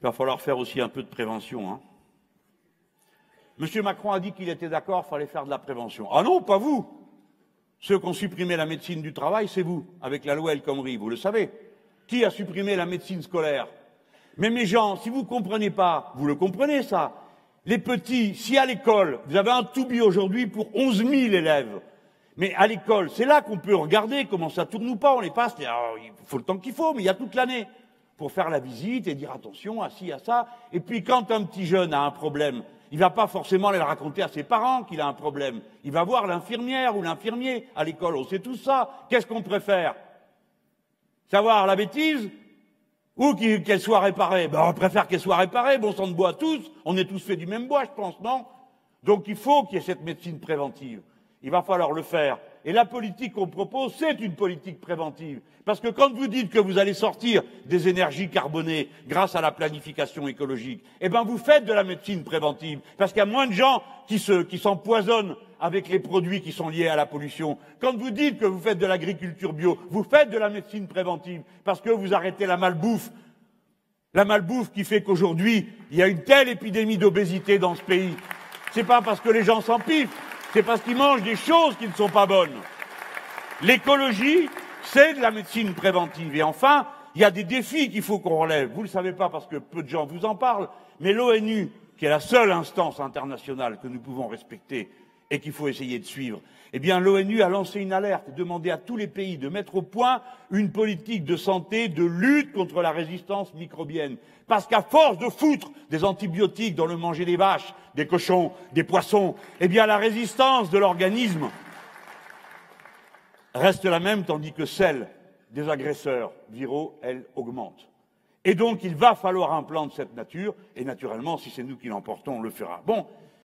Il va falloir faire aussi un peu de prévention. Hein. Monsieur Macron a dit qu'il était d'accord, il fallait faire de la prévention. Ah non, pas vous. Ceux qui ont supprimé la médecine du travail, c'est vous, avec la loi El Khomri, vous le savez. Qui a supprimé la médecine scolaire? Mais mes gens, si vous ne comprenez pas, vous le comprenez ça. Les petits, si à l'école, vous avez un tout-bi aujourd'hui pour 11 000 élèves, mais à l'école, c'est là qu'on peut regarder comment ça tourne ou pas. On les passe, il faut le temps qu'il faut, mais il y a toute l'année pour faire la visite et dire attention à ci, à ça. Et puis quand un petit jeune a un problème, il ne va pas forcément aller le raconter à ses parents qu'il a un problème. Il va voir l'infirmière ou l'infirmier à l'école. On sait tout ça. Qu'est-ce qu'on préfère? Savoir la bêtise ou qu'elle soit réparée? Ben, On préfère qu'elle soit réparée. Bon sang de bois tous. On est tous faits du même bois, je pense, non? Donc il faut qu'il y ait cette médecine préventive. Il va falloir le faire. Et la politique qu'on propose, c'est une politique préventive. Parce que quand vous dites que vous allez sortir des énergies carbonées grâce à la planification écologique, eh ben vous faites de la médecine préventive. Parce qu'il y a moins de gens qui s'empoisonnent avec les produits qui sont liés à la pollution. Quand vous dites que vous faites de l'agriculture bio, vous faites de la médecine préventive. Parce que vous arrêtez la malbouffe. La malbouffe qui fait qu'aujourd'hui, il y a une telle épidémie d'obésité dans ce pays. C'est pas parce que les gens s'empiffent c'est parce qu'ils mangent des choses qui ne sont pas bonnes. L'écologie, c'est de la médecine préventive. Et enfin, il y a des défis qu'il faut qu'on relève. Vous ne le savez pas parce que peu de gens vous en parlent, mais l'ONU, qui est la seule instance internationale que nous pouvons respecter et qu'il faut essayer de suivre, eh bien, l'ONU a lancé une alerte et demandé à tous les pays de mettre au point une politique de santé de lutte contre la résistance microbienne. Parce qu'à force de foutre des antibiotiques dans le manger des vaches, des cochons, des poissons, eh bien, la résistance de l'organisme reste la même, tandis que celle des agresseurs viraux, elle, augmente. Et donc, il va falloir un plan de cette nature, et naturellement, si c'est nous qui l'emportons, on le fera. Bon,